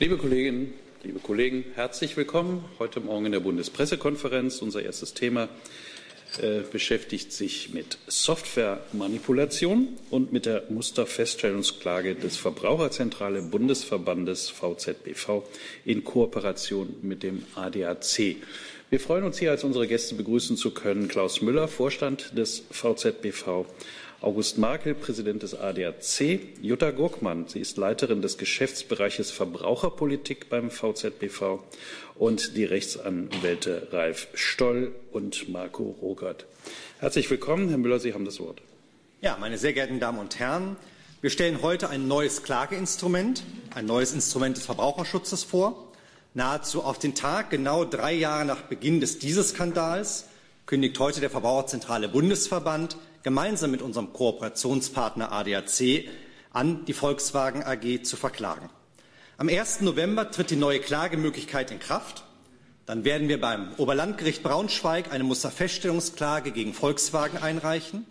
Liebe Kolleginnen, liebe Kollegen, herzlich willkommen heute Morgen in der Bundespressekonferenz. Unser erstes Thema äh, beschäftigt sich mit Softwaremanipulation und mit der Musterfeststellungsklage des Verbraucherzentrale Bundesverbandes VZBV in Kooperation mit dem ADAC. Wir freuen uns hier als unsere Gäste begrüßen zu können Klaus Müller, Vorstand des VZBV, August Markel, Präsident des ADAC, Jutta Gurkmann, sie ist Leiterin des Geschäftsbereiches Verbraucherpolitik beim VZBV und die Rechtsanwälte Ralf Stoll und Marco Rogert. Herzlich willkommen, Herr Müller, Sie haben das Wort. Ja, meine sehr geehrten Damen und Herren, wir stellen heute ein neues Klageinstrument, ein neues Instrument des Verbraucherschutzes vor. Nahezu auf den Tag, genau drei Jahre nach Beginn des Dieselskandals, kündigt heute der Verbraucherzentrale Bundesverband gemeinsam mit unserem Kooperationspartner ADAC an, die Volkswagen AG zu verklagen. Am 1. November tritt die neue Klagemöglichkeit in Kraft. Dann werden wir beim Oberlandgericht Braunschweig eine Musterfeststellungsklage gegen Volkswagen einreichen.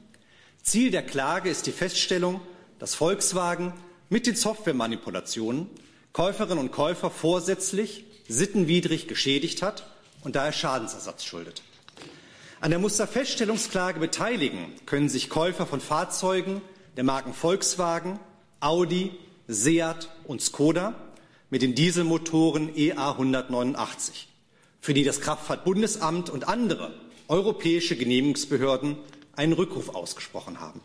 Ziel der Klage ist die Feststellung, dass Volkswagen mit den Softwaremanipulationen Käuferinnen und Käufer vorsätzlich sittenwidrig geschädigt hat und daher Schadensersatz schuldet. An der Musterfeststellungsklage beteiligen können sich Käufer von Fahrzeugen der Marken Volkswagen, Audi, Seat und Skoda mit den Dieselmotoren EA 189, für die das Kraftfahrtbundesamt und andere europäische Genehmigungsbehörden einen Rückruf ausgesprochen haben.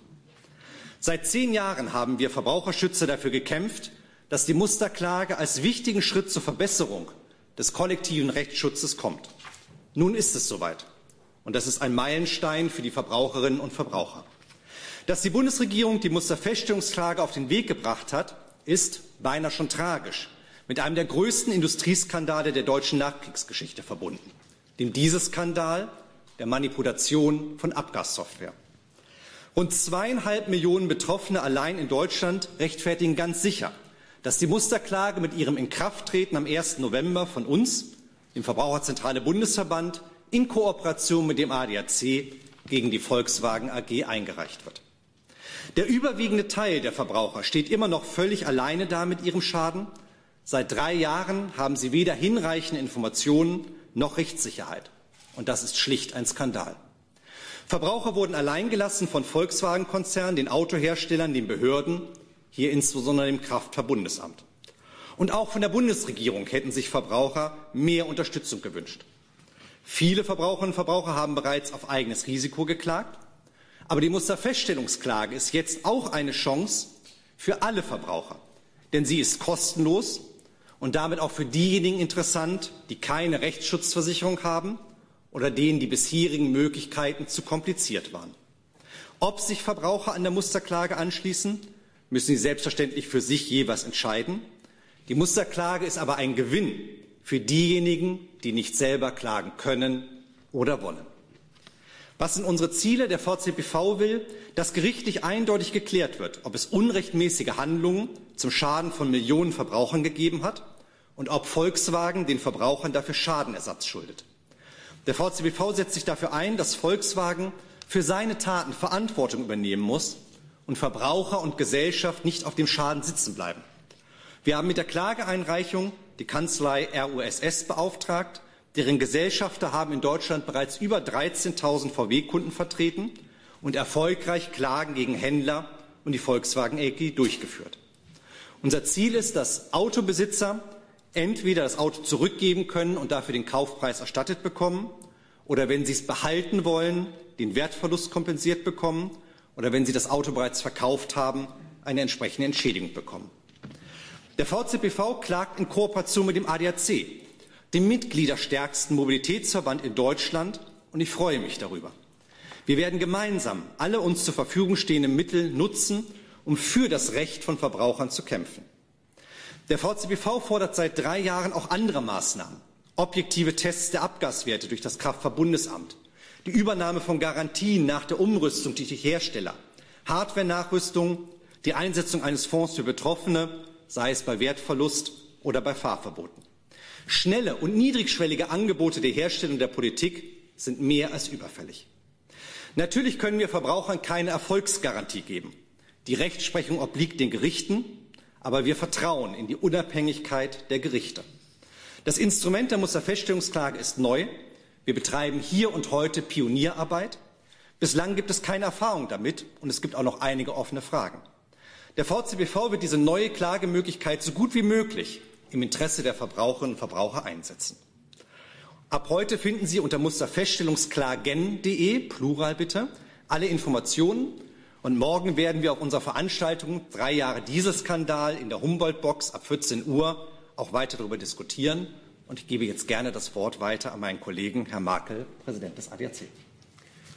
Seit zehn Jahren haben wir Verbraucherschützer dafür gekämpft, dass die Musterklage als wichtigen Schritt zur Verbesserung des kollektiven Rechtsschutzes kommt. Nun ist es soweit. Und das ist ein Meilenstein für die Verbraucherinnen und Verbraucher. Dass die Bundesregierung die Musterfeststellungsklage auf den Weg gebracht hat, ist beinahe schon tragisch, mit einem der größten Industrieskandale der deutschen Nachkriegsgeschichte verbunden, dem Dieselskandal der Manipulation von Abgassoftware. Rund zweieinhalb Millionen Betroffene allein in Deutschland rechtfertigen ganz sicher, dass die Musterklage mit ihrem Inkrafttreten am 1. November von uns, dem Verbraucherzentrale Bundesverband, in Kooperation mit dem ADAC gegen die Volkswagen AG eingereicht wird. Der überwiegende Teil der Verbraucher steht immer noch völlig alleine da mit ihrem Schaden. Seit drei Jahren haben sie weder hinreichende Informationen noch Rechtssicherheit. Und das ist schlicht ein Skandal. Verbraucher wurden alleingelassen von Volkswagen-Konzernen, den Autoherstellern, den Behörden, hier insbesondere dem Kraftverbundesamt. Und auch von der Bundesregierung hätten sich Verbraucher mehr Unterstützung gewünscht. Viele Verbraucherinnen und Verbraucher haben bereits auf eigenes Risiko geklagt. Aber die Musterfeststellungsklage ist jetzt auch eine Chance für alle Verbraucher. Denn sie ist kostenlos und damit auch für diejenigen interessant, die keine Rechtsschutzversicherung haben oder denen die bisherigen Möglichkeiten zu kompliziert waren. Ob sich Verbraucher an der Musterklage anschließen, müssen sie selbstverständlich für sich jeweils entscheiden. Die Musterklage ist aber ein Gewinn für diejenigen, die nicht selber klagen können oder wollen. Was sind unsere Ziele? Der VCPV will, dass gerichtlich eindeutig geklärt wird, ob es unrechtmäßige Handlungen zum Schaden von Millionen Verbrauchern gegeben hat und ob Volkswagen den Verbrauchern dafür Schadenersatz schuldet. Der VCPV setzt sich dafür ein, dass Volkswagen für seine Taten Verantwortung übernehmen muss und Verbraucher und Gesellschaft nicht auf dem Schaden sitzen bleiben. Wir haben mit der Klageeinreichung die Kanzlei RUSS beauftragt. Deren Gesellschafter haben in Deutschland bereits über 13.000 VW-Kunden vertreten und erfolgreich Klagen gegen Händler und die Volkswagen AG durchgeführt. Unser Ziel ist, dass Autobesitzer entweder das Auto zurückgeben können und dafür den Kaufpreis erstattet bekommen oder wenn sie es behalten wollen, den Wertverlust kompensiert bekommen oder wenn sie das Auto bereits verkauft haben, eine entsprechende Entschädigung bekommen. Der VZBV klagt in Kooperation mit dem ADAC, dem mitgliederstärksten Mobilitätsverband in Deutschland, und ich freue mich darüber. Wir werden gemeinsam alle uns zur Verfügung stehenden Mittel nutzen, um für das Recht von Verbrauchern zu kämpfen. Der VZBV fordert seit drei Jahren auch andere Maßnahmen. Objektive Tests der Abgaswerte durch das Kraftverbundesamt, die Übernahme von Garantien nach der Umrüstung durch die Hersteller, Hardware-Nachrüstung, die Einsetzung eines Fonds für Betroffene sei es bei Wertverlust oder bei Fahrverboten. Schnelle und niedrigschwellige Angebote der Hersteller und der Politik sind mehr als überfällig. Natürlich können wir Verbrauchern keine Erfolgsgarantie geben. Die Rechtsprechung obliegt den Gerichten, Aber wir vertrauen in die Unabhängigkeit der Gerichte. Das Instrument der Musterfeststellungsklage ist neu. Wir betreiben hier und heute Pionierarbeit. Bislang gibt es keine Erfahrung damit und es gibt auch noch einige offene Fragen. Der VCBV wird diese neue Klagemöglichkeit so gut wie möglich im Interesse der Verbraucherinnen und Verbraucher einsetzen. Ab heute finden Sie unter musterfeststellungsklagen.de, Plural bitte, alle Informationen. Und morgen werden wir auf unserer Veranstaltung drei Jahre Dieselskandal in der Humboldt-Box ab 14 Uhr auch weiter darüber diskutieren. Und ich gebe jetzt gerne das Wort weiter an meinen Kollegen, Herrn Makel, Präsident des ADAC.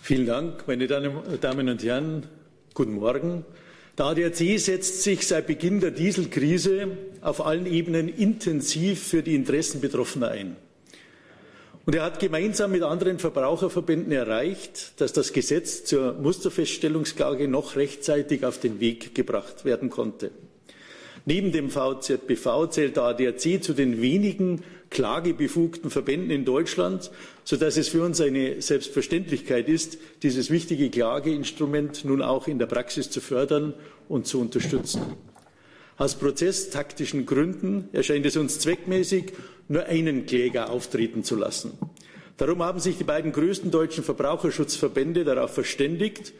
Vielen Dank, meine Damen und Herren. Guten Morgen. Der ADAC setzt sich seit Beginn der Dieselkrise auf allen Ebenen intensiv für die Interessen Betroffener ein. Und er hat gemeinsam mit anderen Verbraucherverbänden erreicht, dass das Gesetz zur Musterfeststellungsklage noch rechtzeitig auf den Weg gebracht werden konnte. Neben dem VZBV zählt der ADAC zu den wenigen klagebefugten Verbänden in Deutschland, sodass es für uns eine Selbstverständlichkeit ist, dieses wichtige Klageinstrument nun auch in der Praxis zu fördern und zu unterstützen. Aus prozesstaktischen Gründen erscheint es uns zweckmäßig, nur einen Kläger auftreten zu lassen. Darum haben sich die beiden größten deutschen Verbraucherschutzverbände darauf verständigt,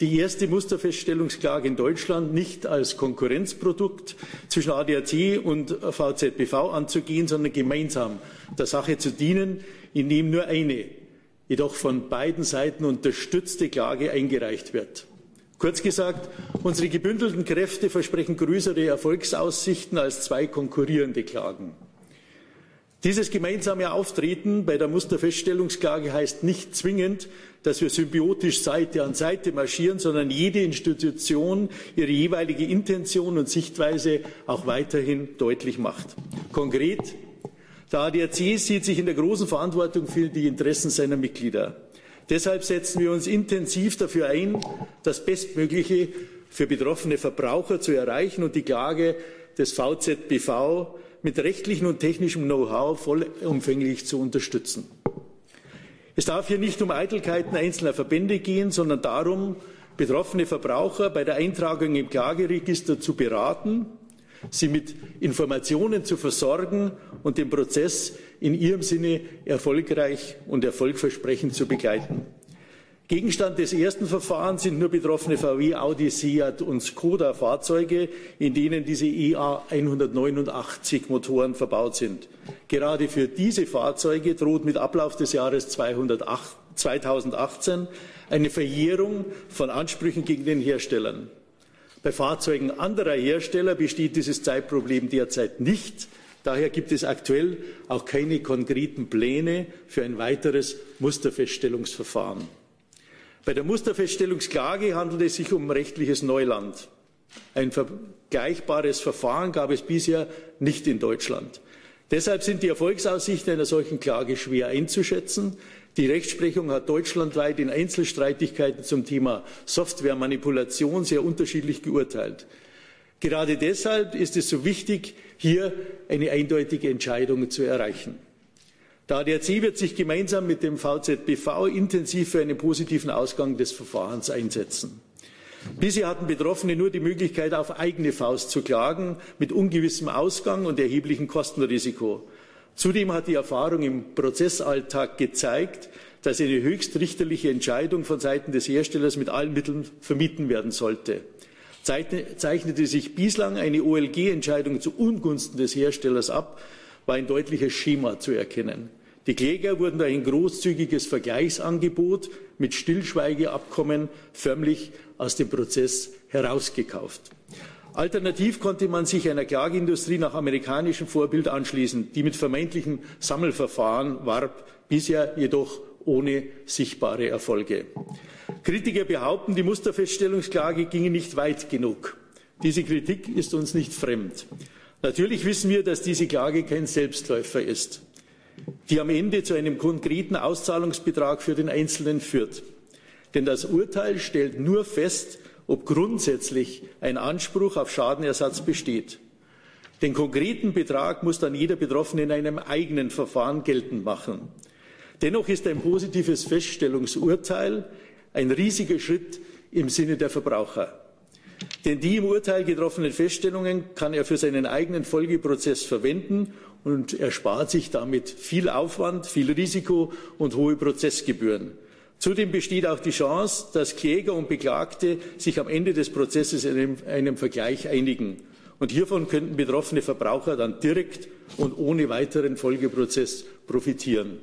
die erste Musterfeststellungsklage in Deutschland nicht als Konkurrenzprodukt zwischen ADAC und VZBV anzugehen, sondern gemeinsam der Sache zu dienen, indem nur eine, jedoch von beiden Seiten unterstützte Klage eingereicht wird. Kurz gesagt, unsere gebündelten Kräfte versprechen größere Erfolgsaussichten als zwei konkurrierende Klagen. Dieses gemeinsame Auftreten bei der Musterfeststellungsklage heißt nicht zwingend, dass wir symbiotisch Seite an Seite marschieren, sondern jede Institution ihre jeweilige Intention und Sichtweise auch weiterhin deutlich macht. Konkret, der ADAC sieht sich in der großen Verantwortung für die Interessen seiner Mitglieder. Deshalb setzen wir uns intensiv dafür ein, das Bestmögliche für betroffene Verbraucher zu erreichen und die Klage des VZBV mit rechtlichem und technischem Know-how vollumfänglich zu unterstützen. Es darf hier nicht um Eitelkeiten einzelner Verbände gehen, sondern darum, betroffene Verbraucher bei der Eintragung im Klageregister zu beraten, sie mit Informationen zu versorgen und den Prozess in ihrem Sinne erfolgreich und erfolgversprechend zu begleiten. Gegenstand des ersten Verfahrens sind nur betroffene VW, Audi, Seat und Skoda Fahrzeuge, in denen diese EA 189 Motoren verbaut sind. Gerade für diese Fahrzeuge droht mit Ablauf des Jahres 208, 2018 eine Verjährung von Ansprüchen gegen den Herstellern. Bei Fahrzeugen anderer Hersteller besteht dieses Zeitproblem derzeit nicht. Daher gibt es aktuell auch keine konkreten Pläne für ein weiteres Musterfeststellungsverfahren. Bei der Musterfeststellungsklage handelt es sich um rechtliches Neuland. Ein vergleichbares Verfahren gab es bisher nicht in Deutschland. Deshalb sind die Erfolgsaussichten einer solchen Klage schwer einzuschätzen. Die Rechtsprechung hat deutschlandweit in Einzelstreitigkeiten zum Thema Softwaremanipulation sehr unterschiedlich geurteilt. Gerade deshalb ist es so wichtig, hier eine eindeutige Entscheidung zu erreichen. Der ADAC wird sich gemeinsam mit dem VZBV intensiv für einen positiven Ausgang des Verfahrens einsetzen. Bisher hatten Betroffene nur die Möglichkeit, auf eigene Faust zu klagen, mit ungewissem Ausgang und erheblichem Kostenrisiko. Zudem hat die Erfahrung im Prozessalltag gezeigt, dass eine höchstrichterliche Entscheidung von Seiten des Herstellers mit allen Mitteln vermieden werden sollte zeichnete sich bislang eine OLG-Entscheidung zu Ungunsten des Herstellers ab, war ein deutliches Schema zu erkennen. Die Kläger wurden durch ein großzügiges Vergleichsangebot mit Stillschweigeabkommen förmlich aus dem Prozess herausgekauft. Alternativ konnte man sich einer Klageindustrie nach amerikanischem Vorbild anschließen, die mit vermeintlichen Sammelverfahren warb, bisher jedoch ohne sichtbare Erfolge. Kritiker behaupten, die Musterfeststellungsklage ginge nicht weit genug. Diese Kritik ist uns nicht fremd. Natürlich wissen wir, dass diese Klage kein Selbstläufer ist, die am Ende zu einem konkreten Auszahlungsbetrag für den Einzelnen führt. Denn das Urteil stellt nur fest, ob grundsätzlich ein Anspruch auf Schadenersatz besteht. Den konkreten Betrag muss dann jeder Betroffene in einem eigenen Verfahren geltend machen. Dennoch ist ein positives Feststellungsurteil ein riesiger Schritt im Sinne der Verbraucher. Denn die im Urteil getroffenen Feststellungen kann er für seinen eigenen Folgeprozess verwenden und er spart sich damit viel Aufwand, viel Risiko und hohe Prozessgebühren. Zudem besteht auch die Chance, dass Kläger und Beklagte sich am Ende des Prozesses in einem, einem Vergleich einigen. Und hiervon könnten betroffene Verbraucher dann direkt und ohne weiteren Folgeprozess profitieren.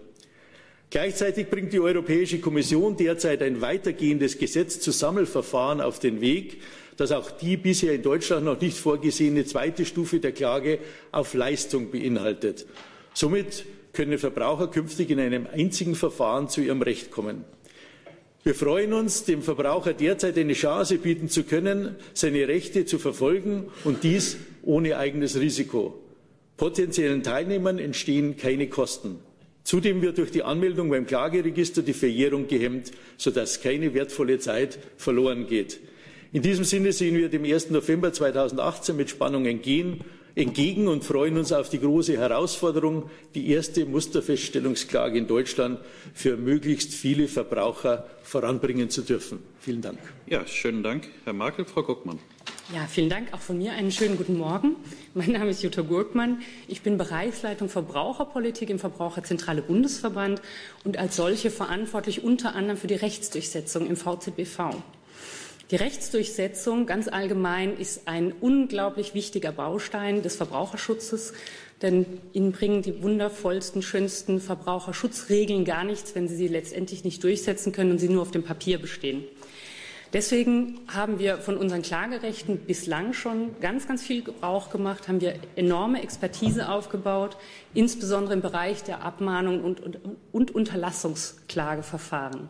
Gleichzeitig bringt die Europäische Kommission derzeit ein weitergehendes Gesetz zu Sammelverfahren auf den Weg, das auch die bisher in Deutschland noch nicht vorgesehene zweite Stufe der Klage auf Leistung beinhaltet. Somit können Verbraucher künftig in einem einzigen Verfahren zu ihrem Recht kommen. Wir freuen uns, dem Verbraucher derzeit eine Chance bieten zu können, seine Rechte zu verfolgen und dies ohne eigenes Risiko. Potenziellen Teilnehmern entstehen keine Kosten. Zudem wird durch die Anmeldung beim Klageregister die Verjährung gehemmt, sodass keine wertvolle Zeit verloren geht. In diesem Sinne sehen wir dem 1. November 2018 mit Spannung entgehen, entgegen und freuen uns auf die große Herausforderung, die erste Musterfeststellungsklage in Deutschland für möglichst viele Verbraucher voranbringen zu dürfen. Vielen Dank. Ja, schönen Dank, Herr Markel. Frau Guckmann. Ja, vielen Dank auch von mir. Einen schönen guten Morgen. Mein Name ist Jutta Gurkmann. Ich bin Bereichsleitung Verbraucherpolitik im Verbraucherzentrale Bundesverband und als solche verantwortlich unter anderem für die Rechtsdurchsetzung im VZBV. Die Rechtsdurchsetzung ganz allgemein ist ein unglaublich wichtiger Baustein des Verbraucherschutzes, denn Ihnen bringen die wundervollsten, schönsten Verbraucherschutzregeln gar nichts, wenn Sie sie letztendlich nicht durchsetzen können und sie nur auf dem Papier bestehen. Deswegen haben wir von unseren Klagerechten bislang schon ganz, ganz viel Gebrauch gemacht, haben wir enorme Expertise aufgebaut, insbesondere im Bereich der Abmahnung und, und, und Unterlassungsklageverfahren.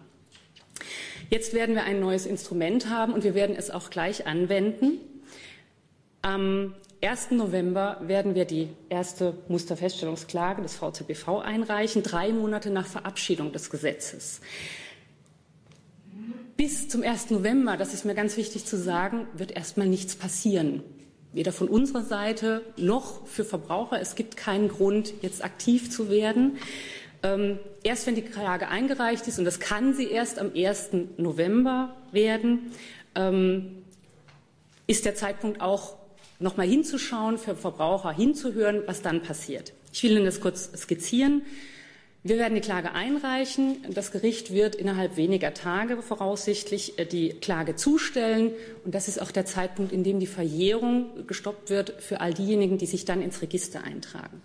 Jetzt werden wir ein neues Instrument haben und wir werden es auch gleich anwenden. Am 1. November werden wir die erste Musterfeststellungsklage des VZBV einreichen, drei Monate nach Verabschiedung des Gesetzes bis zum 1. November, das ist mir ganz wichtig zu sagen, wird erstmal nichts passieren. Weder von unserer Seite noch für Verbraucher. Es gibt keinen Grund, jetzt aktiv zu werden. Ähm, erst wenn die Klage eingereicht ist, und das kann sie erst am 1. November werden, ähm, ist der Zeitpunkt auch noch mal hinzuschauen, für Verbraucher hinzuhören, was dann passiert. Ich will Ihnen das kurz skizzieren. Wir werden die Klage einreichen. Das Gericht wird innerhalb weniger Tage voraussichtlich äh, die Klage zustellen. Und das ist auch der Zeitpunkt, in dem die Verjährung gestoppt wird für all diejenigen, die sich dann ins Register eintragen.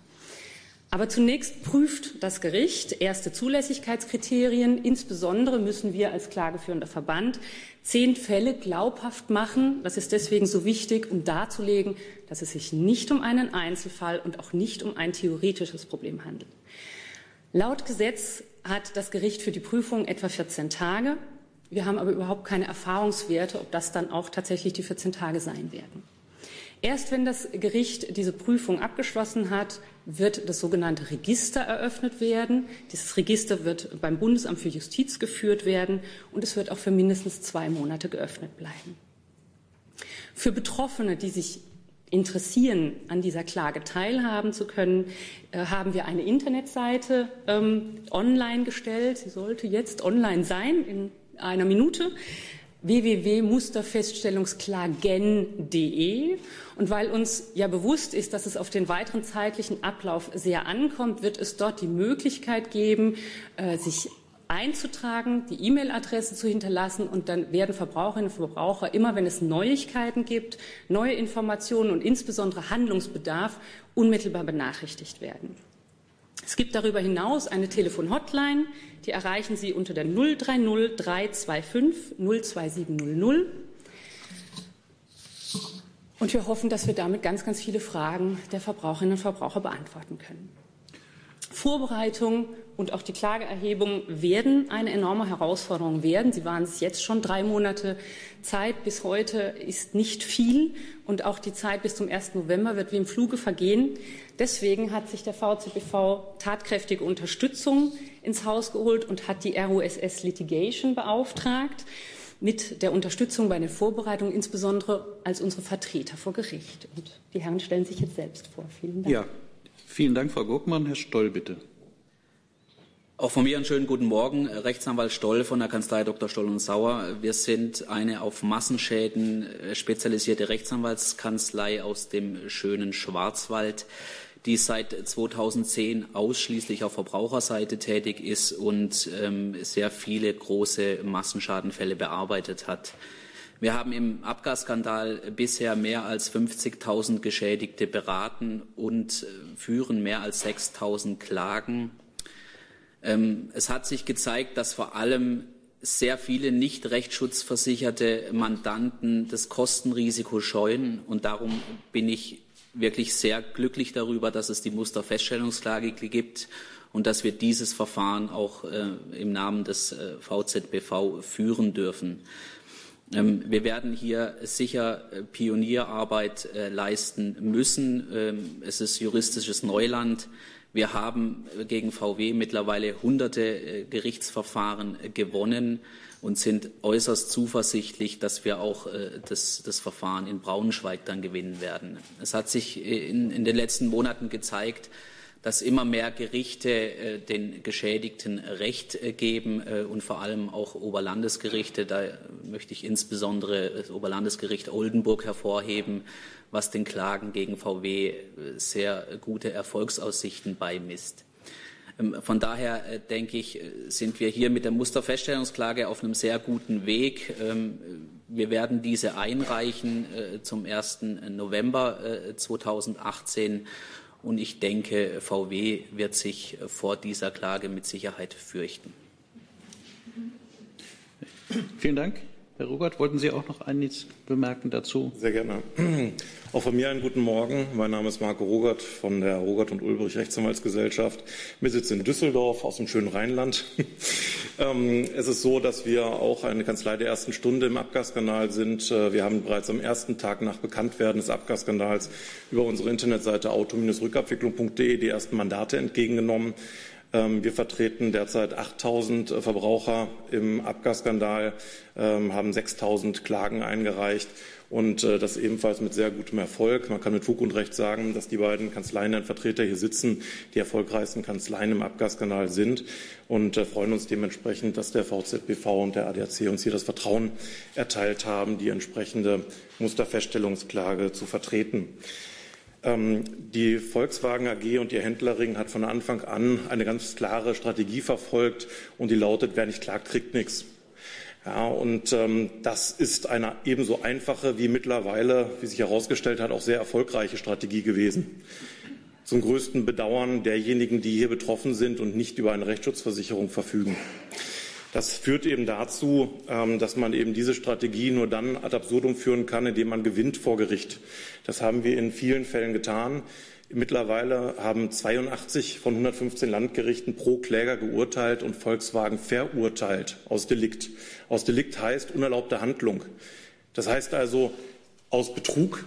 Aber zunächst prüft das Gericht erste Zulässigkeitskriterien. Insbesondere müssen wir als klageführender Verband zehn Fälle glaubhaft machen. Das ist deswegen so wichtig, um darzulegen, dass es sich nicht um einen Einzelfall und auch nicht um ein theoretisches Problem handelt. Laut Gesetz hat das Gericht für die Prüfung etwa 14 Tage. Wir haben aber überhaupt keine Erfahrungswerte, ob das dann auch tatsächlich die 14 Tage sein werden. Erst wenn das Gericht diese Prüfung abgeschlossen hat, wird das sogenannte Register eröffnet werden. Dieses Register wird beim Bundesamt für Justiz geführt werden und es wird auch für mindestens zwei Monate geöffnet bleiben. Für Betroffene, die sich interessieren, an dieser Klage teilhaben zu können, äh, haben wir eine Internetseite ähm, online gestellt. Sie sollte jetzt online sein in einer Minute www.musterfeststellungsklagen.de. Und weil uns ja bewusst ist, dass es auf den weiteren zeitlichen Ablauf sehr ankommt, wird es dort die Möglichkeit geben, äh, sich einzutragen, die E-Mail-Adresse zu hinterlassen und dann werden Verbraucherinnen und Verbraucher immer, wenn es Neuigkeiten gibt, neue Informationen und insbesondere Handlungsbedarf unmittelbar benachrichtigt werden. Es gibt darüber hinaus eine Telefon-Hotline, die erreichen Sie unter der 030 325 02700. Und wir hoffen, dass wir damit ganz, ganz viele Fragen der Verbraucherinnen und Verbraucher beantworten können. Vorbereitung und auch die Klageerhebung werden eine enorme Herausforderung werden. Sie waren es jetzt schon drei Monate Zeit bis heute ist nicht viel und auch die Zeit bis zum 1. November wird wie im Fluge vergehen. Deswegen hat sich der VZBV tatkräftige Unterstützung ins Haus geholt und hat die RUSS Litigation beauftragt mit der Unterstützung bei den Vorbereitungen, insbesondere als unsere Vertreter vor Gericht. Und die Herren stellen sich jetzt selbst vor. Vielen Dank. Ja, vielen Dank, Frau Gurkmann. Herr Stoll, bitte. Auch von mir einen schönen guten Morgen. Rechtsanwalt Stoll von der Kanzlei Dr. Stoll und Sauer. Wir sind eine auf Massenschäden äh, spezialisierte Rechtsanwaltskanzlei aus dem schönen Schwarzwald, die seit 2010 ausschließlich auf Verbraucherseite tätig ist und ähm, sehr viele große Massenschadenfälle bearbeitet hat. Wir haben im Abgasskandal bisher mehr als 50.000 Geschädigte beraten und äh, führen mehr als 6.000 Klagen ähm, es hat sich gezeigt, dass vor allem sehr viele nicht rechtsschutzversicherte Mandanten das Kostenrisiko scheuen. Und darum bin ich wirklich sehr glücklich darüber, dass es die Musterfeststellungsklage gibt und dass wir dieses Verfahren auch äh, im Namen des äh, VZBV führen dürfen. Ähm, wir werden hier sicher äh, Pionierarbeit äh, leisten müssen. Ähm, es ist juristisches Neuland. Wir haben gegen VW mittlerweile hunderte äh, Gerichtsverfahren gewonnen und sind äußerst zuversichtlich, dass wir auch äh, das, das Verfahren in Braunschweig dann gewinnen werden. Es hat sich in, in den letzten Monaten gezeigt, dass immer mehr Gerichte äh, den Geschädigten Recht äh, geben äh, und vor allem auch Oberlandesgerichte. Da möchte ich insbesondere das Oberlandesgericht Oldenburg hervorheben, was den Klagen gegen VW sehr gute Erfolgsaussichten beimisst. Ähm, von daher denke ich, sind wir hier mit der Musterfeststellungsklage auf einem sehr guten Weg. Ähm, wir werden diese einreichen zum 1. November 2018 und ich denke, VW wird sich vor dieser Klage mit Sicherheit fürchten. Vielen Dank. Herr Rugert, wollten Sie auch noch einiges bemerken dazu? Sehr gerne. Auch von mir einen guten Morgen. Mein Name ist Marco Rogert von der Rogert und Ulbrich Rechtsanwaltsgesellschaft. Wir sitzen in Düsseldorf aus dem schönen Rheinland. Ähm, es ist so, dass wir auch eine Kanzlei der ersten Stunde im Abgasskandal sind. Äh, wir haben bereits am ersten Tag nach Bekanntwerden des Abgasskandals über unsere Internetseite auto-rückabwicklung.de die ersten Mandate entgegengenommen. Ähm, wir vertreten derzeit 8000 äh, Verbraucher im Abgasskandal, ähm, haben 6000 Klagen eingereicht und äh, das ebenfalls mit sehr gutem Erfolg. Man kann mit Fug und Recht sagen, dass die beiden Kanzleien und Vertreter hier sitzen, die erfolgreichsten Kanzleien im Abgasskandal sind und äh, freuen uns dementsprechend, dass der VZBV und der ADAC uns hier das Vertrauen erteilt haben, die entsprechende Musterfeststellungsklage zu vertreten. Ähm, die Volkswagen AG und ihr Händlerring hat von Anfang an eine ganz klare Strategie verfolgt und die lautet, wer nicht klagt, kriegt nichts. Ja, und ähm, das ist eine ebenso einfache wie mittlerweile, wie sich herausgestellt hat, auch sehr erfolgreiche Strategie gewesen. Zum größten Bedauern derjenigen, die hier betroffen sind und nicht über eine Rechtsschutzversicherung verfügen. Das führt eben dazu, ähm, dass man eben diese Strategie nur dann ad absurdum führen kann, indem man gewinnt vor Gericht. Das haben wir in vielen Fällen getan. Mittlerweile haben 82 von 115 Landgerichten pro Kläger geurteilt und Volkswagen verurteilt aus Delikt. Aus Delikt heißt unerlaubte Handlung. Das heißt also aus Betrug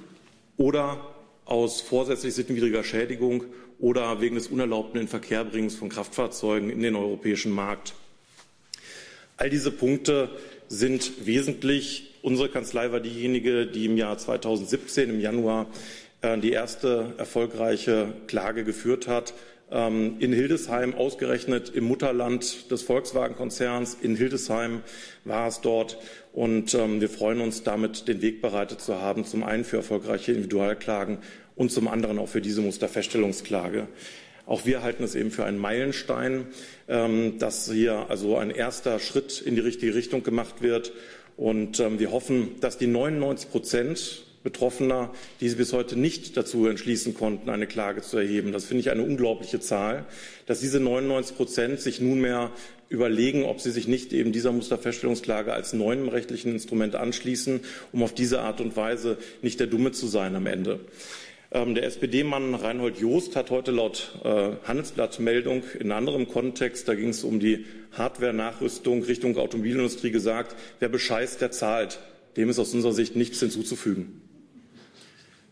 oder aus vorsätzlich sittenwidriger Schädigung oder wegen des unerlaubten Inverkehrbringens von Kraftfahrzeugen in den europäischen Markt. All diese Punkte sind wesentlich. Unsere Kanzlei war diejenige, die im Jahr 2017, im Januar, äh, die erste erfolgreiche Klage geführt hat. Ähm, in Hildesheim, ausgerechnet im Mutterland des Volkswagen-Konzerns, in Hildesheim war es dort. Und ähm, wir freuen uns damit, den Weg bereitet zu haben, zum einen für erfolgreiche Individualklagen und zum anderen auch für diese Musterfeststellungsklage. Auch wir halten es eben für einen Meilenstein, ähm, dass hier also ein erster Schritt in die richtige Richtung gemacht wird. Und ähm, wir hoffen, dass die 99 Prozent Betroffener, die sich bis heute nicht dazu entschließen konnten, eine Klage zu erheben. Das finde ich eine unglaubliche Zahl, dass diese 99 Prozent sich nunmehr überlegen, ob sie sich nicht eben dieser Musterfeststellungsklage als neuem rechtlichen Instrument anschließen, um auf diese Art und Weise nicht der Dumme zu sein am Ende. Ähm, der SPD-Mann Reinhold Joost hat heute laut äh, Handelsblatt-Meldung in anderem Kontext, da ging es um die Hardware-Nachrüstung Richtung Automobilindustrie gesagt, wer bescheißt, der zahlt. Dem ist aus unserer Sicht nichts hinzuzufügen.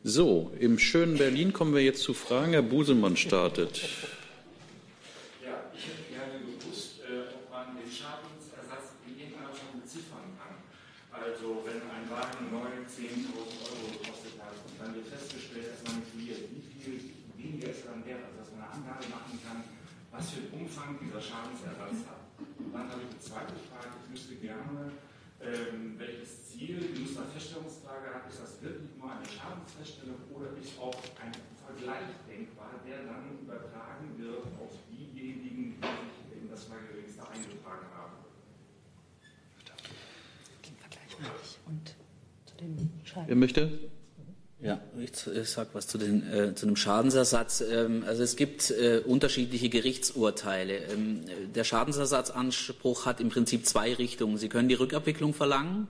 So, im schönen Berlin kommen wir jetzt zu Fragen. Herr Busemann startet. Ja, ich hätte gerne gewusst, äh, ob man den Schadensersatz in irgendeiner Form beziffern kann. Also, wenn ein Wagen neu 10.000 Euro gekostet hat und dann wird festgestellt, dass man manipuliert, wie viel weniger es dann wäre, also dass man eine Angabe machen kann, was für einen Umfang dieser Schadensersatz hat. Und dann habe ich eine zweite Frage. Ich wüsste gerne, ähm, welches Ziel die Musterfeststellungsklage hat. Ist das wirklich nur eine Schadensfeststellung oder ist auch ein Vergleich denkbar, der dann übertragen wird auf diejenigen, die sich in das Lagerregister eingetragen haben? Den Vergleich meine ich. Und zu den Schaden. Wer möchte? Ja, ich, ich sage was zu, den, äh, zu dem Schadensersatz. Ähm, also es gibt äh, unterschiedliche Gerichtsurteile. Ähm, der Schadensersatzanspruch hat im Prinzip zwei Richtungen. Sie können die Rückabwicklung verlangen.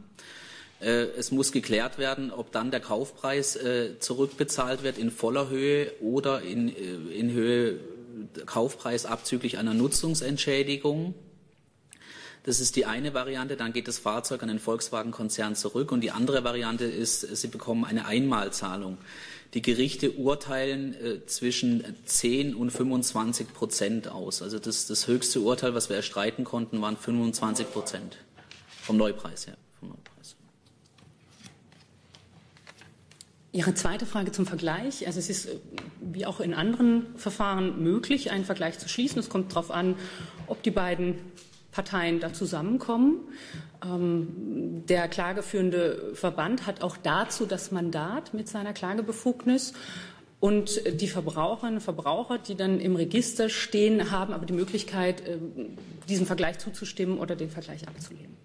Äh, es muss geklärt werden, ob dann der Kaufpreis äh, zurückbezahlt wird in voller Höhe oder in, äh, in Höhe Kaufpreis abzüglich einer Nutzungsentschädigung. Das ist die eine Variante, dann geht das Fahrzeug an den Volkswagen-Konzern zurück. Und die andere Variante ist, Sie bekommen eine Einmalzahlung. Die Gerichte urteilen äh, zwischen 10 und 25 Prozent aus. Also das, das höchste Urteil, was wir erstreiten konnten, waren 25 Prozent vom Neupreis her. Vom Neupreis. Ihre zweite Frage zum Vergleich. Also es ist äh, wie auch in anderen Verfahren möglich, einen Vergleich zu schließen. Es kommt darauf an, ob die beiden Parteien da zusammenkommen. Ähm, der klageführende Verband hat auch dazu das Mandat mit seiner Klagebefugnis. Und die Verbraucherinnen und Verbraucher, die dann im Register stehen, haben aber die Möglichkeit, äh, diesem Vergleich zuzustimmen oder den Vergleich abzulehnen.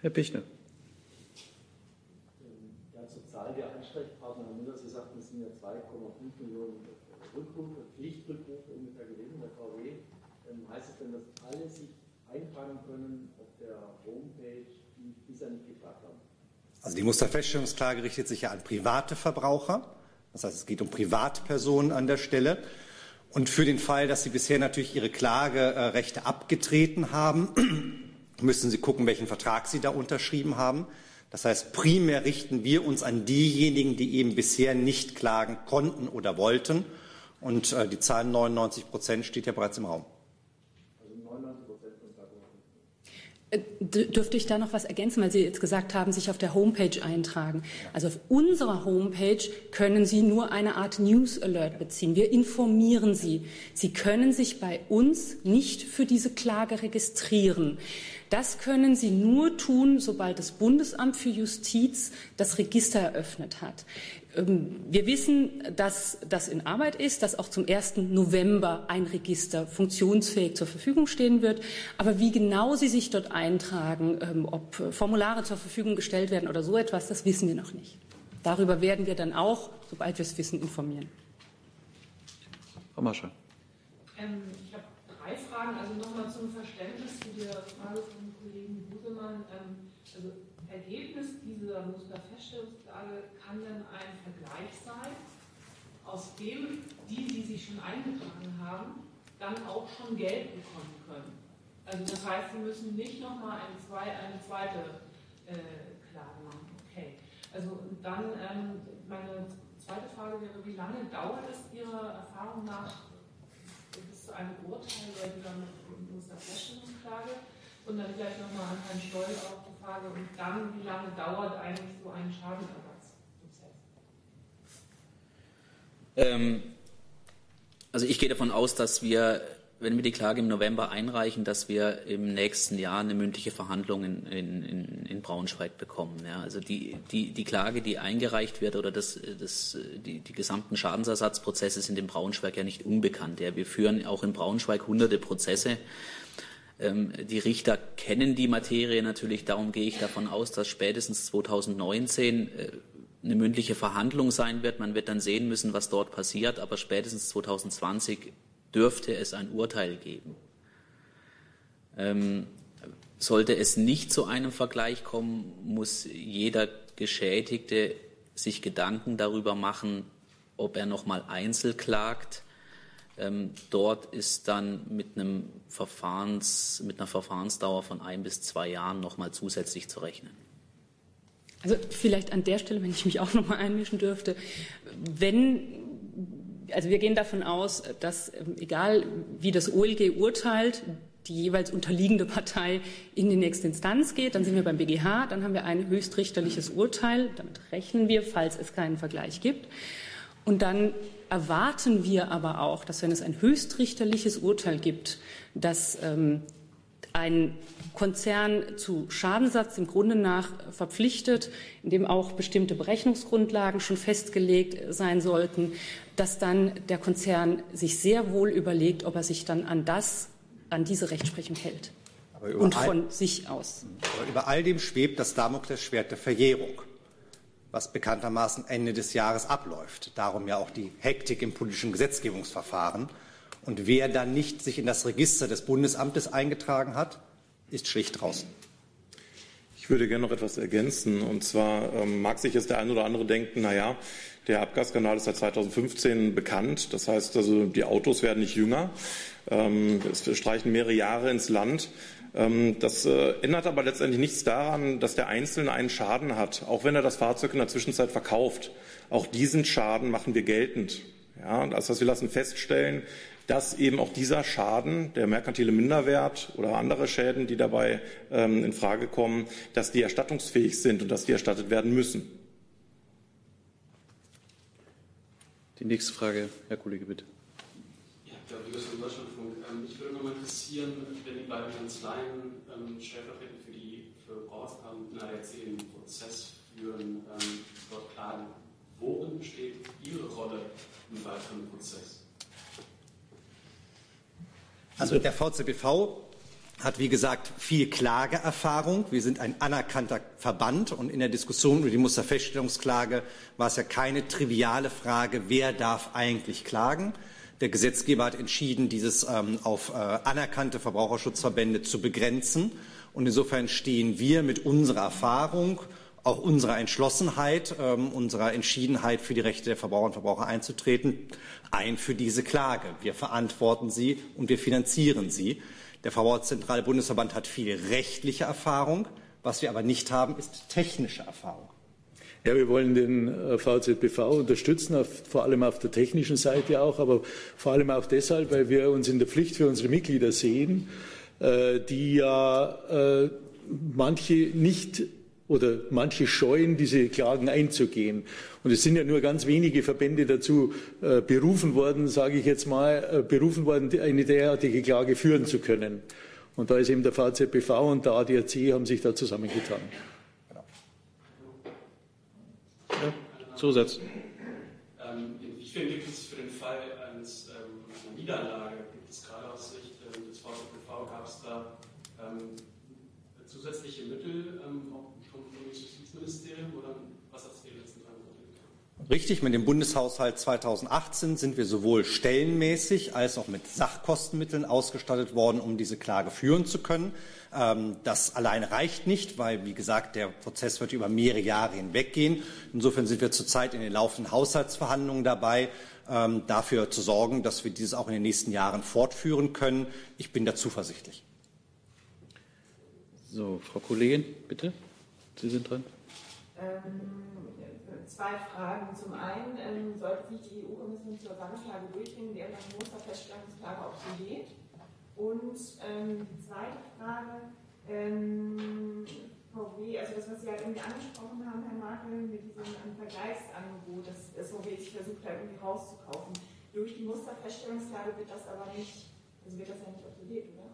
Herr Pichner. Ja, zur Zahl der Ansprechpartner, Herr Müller, Sie sagten, es sind ja 2,5 Millionen Rückrufe, Pflichtrückrufe ungefähr gewesen der VW. Ähm, heißt es denn, dass alle sich eintragen können auf der Homepage, die bisher nicht geklagt haben? Also die Musterfeststellungsklage richtet sich ja an private Verbraucher. Das heißt, es geht um Privatpersonen an der Stelle. Und für den Fall, dass Sie bisher natürlich Ihre Klagerechte abgetreten haben, müssen Sie gucken, welchen Vertrag Sie da unterschrieben haben. Das heißt, primär richten wir uns an diejenigen, die eben bisher nicht klagen konnten oder wollten. Und äh, die Zahl 99 Prozent steht ja bereits im Raum. Äh, dürfte ich da noch was ergänzen, weil Sie jetzt gesagt haben, sich auf der Homepage eintragen. Also auf unserer Homepage können Sie nur eine Art News Alert beziehen. Wir informieren Sie. Sie können sich bei uns nicht für diese Klage registrieren. Das können Sie nur tun, sobald das Bundesamt für Justiz das Register eröffnet hat. Ähm, wir wissen, dass das in Arbeit ist, dass auch zum 1. November ein Register funktionsfähig zur Verfügung stehen wird. Aber wie genau Sie sich dort eintragen, ähm, ob Formulare zur Verfügung gestellt werden oder so etwas, das wissen wir noch nicht. Darüber werden wir dann auch, sobald wir es wissen, informieren. Frau Mascher. Ähm, ich habe drei Fragen. Also nochmal zum Verständnis zu der Frage vom Kollegen Busemann. Ähm, also Ergebnis dieser Musterfeststellungsklage kann dann ein Vergleich sein, aus dem die, die sich schon eingetragen haben, dann auch schon Geld bekommen können. Also das heißt, sie müssen nicht nochmal eine, zwei, eine zweite äh, Klage machen. Okay. Also dann ähm, meine zweite Frage wäre, wie lange dauert es Ihrer Erfahrung nach bis zu einem Urteil bei dieser Musterfeststellungsklage? Und dann gleich nochmal an Herrn Stoll auch Frage, und dann, wie lange dauert eigentlich so ein Schadenersatzprozess? Ähm, also ich gehe davon aus, dass wir, wenn wir die Klage im November einreichen, dass wir im nächsten Jahr eine mündliche Verhandlung in, in, in Braunschweig bekommen. Ja, also die, die, die Klage, die eingereicht wird oder das, das, die, die gesamten Schadensersatzprozesse sind in Braunschweig ja nicht unbekannt. Ja. Wir führen auch in Braunschweig hunderte Prozesse. Ähm, die Richter kennen die Materie natürlich, darum gehe ich davon aus, dass spätestens 2019 äh, eine mündliche Verhandlung sein wird. Man wird dann sehen müssen, was dort passiert, aber spätestens 2020 dürfte es ein Urteil geben. Ähm, sollte es nicht zu einem Vergleich kommen, muss jeder Geschädigte sich Gedanken darüber machen, ob er noch mal einzeln klagt ähm, dort ist dann mit, einem Verfahrens, mit einer Verfahrensdauer von ein bis zwei Jahren nochmal zusätzlich zu rechnen. Also vielleicht an der Stelle, wenn ich mich auch noch mal einmischen dürfte, wenn also wir gehen davon aus, dass ähm, egal wie das OLG urteilt, die jeweils unterliegende Partei in die nächste Instanz geht, dann sind wir beim BGH, dann haben wir ein höchstrichterliches Urteil, damit rechnen wir, falls es keinen Vergleich gibt. Und dann erwarten wir aber auch, dass wenn es ein höchstrichterliches Urteil gibt, dass ähm, ein Konzern zu Schadenssatz im Grunde nach verpflichtet, in dem auch bestimmte Berechnungsgrundlagen schon festgelegt sein sollten, dass dann der Konzern sich sehr wohl überlegt, ob er sich dann an das, an diese Rechtsprechung hält. und von sich aus. Aber über all dem schwebt das Damoklesschwert der Verjährung, was bekanntermaßen Ende des Jahres abläuft. Darum ja auch die Hektik im politischen Gesetzgebungsverfahren. Und wer dann nicht sich in das Register des Bundesamtes eingetragen hat, ist schlicht draußen. Ich würde gerne noch etwas ergänzen. Und zwar ähm, mag sich jetzt der eine oder andere denken, na ja, der Abgasskandal ist seit 2015 bekannt. Das heißt also, die Autos werden nicht jünger. Ähm, es streichen mehrere Jahre ins Land. Ähm, das äh, ändert aber letztendlich nichts daran, dass der Einzelne einen Schaden hat, auch wenn er das Fahrzeug in der Zwischenzeit verkauft. Auch diesen Schaden machen wir geltend. Ja, das heißt, wir lassen feststellen, dass eben auch dieser Schaden, der merkantile Minderwert oder andere Schäden, die dabei ähm, in Frage kommen, dass die erstattungsfähig sind und dass die erstattet werden müssen. Die nächste Frage, Herr Kollege, bitte. Ja, von Deutschlandfunk. Ähm, mich würde noch mal interessieren, beiden Kanzleien ähm, stellvertretend für die für in ADAC den Prozess führen, ähm, dort klagen, worin besteht Ihre Rolle im weiteren Prozess? Also der VZBV hat, wie gesagt, viel Klageerfahrung. Wir sind ein anerkannter Verband und in der Diskussion über die Musterfeststellungsklage war es ja keine triviale Frage, wer darf eigentlich klagen. Der Gesetzgeber hat entschieden, dieses ähm, auf äh, anerkannte Verbraucherschutzverbände zu begrenzen. Und insofern stehen wir mit unserer Erfahrung, auch unserer Entschlossenheit, ähm, unserer Entschiedenheit für die Rechte der Verbraucher und Verbraucher einzutreten, ein für diese Klage. Wir verantworten sie und wir finanzieren sie. Der Verbraucherzentrale Bundesverband hat viel rechtliche Erfahrung. Was wir aber nicht haben, ist technische Erfahrung. Ja, wir wollen den äh, VZBV unterstützen, auf, vor allem auf der technischen Seite auch, aber vor allem auch deshalb, weil wir uns in der Pflicht für unsere Mitglieder sehen, äh, die ja äh, manche nicht oder manche scheuen, diese Klagen einzugehen. Und es sind ja nur ganz wenige Verbände dazu äh, berufen worden, sage ich jetzt mal, äh, berufen worden, eine derartige Klage führen zu können. Und da ist eben der VZBV und der ADAC haben sich da zusammengetan. Ja, Zusatz. Ähm, inwiefern gibt es für den Fall eines, ähm, einer Niederlage, gibt es gerade aus Sicht äh, des VZBV, gab es da ähm, zusätzliche Mittel, ähm, auch Justizministerium oder was hat es die letzten drei Monate Richtig, mit dem Bundeshaushalt 2018 sind wir sowohl stellenmäßig als auch mit Sachkostenmitteln ausgestattet worden, um diese Klage führen zu können. Ähm, das alleine reicht nicht, weil, wie gesagt, der Prozess wird über mehrere Jahre hinweggehen. Insofern sind wir zurzeit in den laufenden Haushaltsverhandlungen dabei, ähm, dafür zu sorgen, dass wir dieses auch in den nächsten Jahren fortführen können. Ich bin da zuversichtlich. So, Frau Kollegin, bitte. Sie sind dran. Ähm, zwei Fragen. Zum einen ähm, sollte sich die EU-Kommission zur Sammelklage durchbringen, wäre eine Musterfeststellungsklage obsolet. Und ähm, die zweite Frage, ähm, VW, also das, was Sie ja irgendwie angesprochen haben, Herr Makel, mit diesem ähm, Vergleichsangebot, das VW sich versucht da irgendwie rauszukaufen. Durch die Musterfeststellungsklage wird das aber nicht, also wird das ja nicht obsolet, oder?